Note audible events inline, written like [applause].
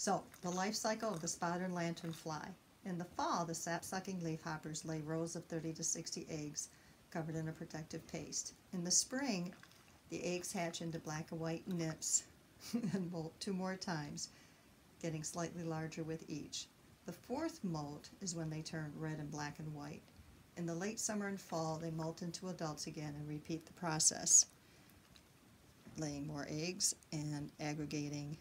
So, the life cycle of the spotted lanternfly. In the fall, the sap-sucking leafhoppers lay rows of 30 to 60 eggs covered in a protective paste. In the spring, the eggs hatch into black and white nips [laughs] and molt two more times, getting slightly larger with each. The fourth molt is when they turn red and black and white. In the late summer and fall, they molt into adults again and repeat the process, laying more eggs and aggregating